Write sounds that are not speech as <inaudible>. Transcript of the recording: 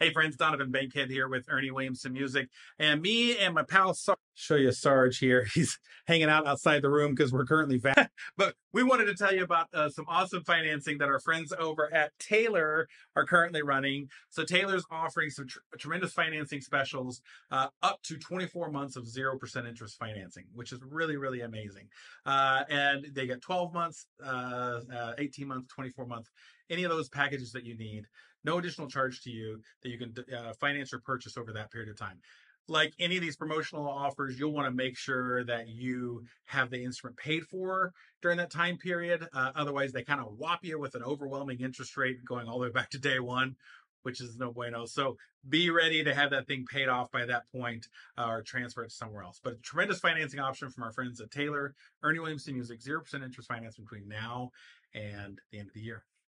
Hey friends, Donovan Bankhead here with Ernie Williamson Music. And me and my pal Sarge, show you Sarge here. <laughs> He's hanging out outside the room because we're currently fat. <laughs> but we wanted to tell you about uh, some awesome financing that our friends over at Taylor are currently running. So Taylor's offering some tr- tremendous financing specials uh, up to 24 months of 0% interest financing, which is really, really amazing. Uh, and they get 12 months, uh, uh, 18 months, 24 months, any of those packages that you need no additional charge to you that you can uh, finance or purchase over that period of time. Like any of these promotional offers, you'll want to make sure that you have the instrument paid for during that time period. Uh, otherwise, they kind of whop you with an overwhelming interest rate going all the way back to day one, which is no bueno. So be ready to have that thing paid off by that point uh, or transfer it somewhere else. But a tremendous financing option from our friends at Taylor, Ernie Williamson Music, 0% interest finance between now and the end of the year.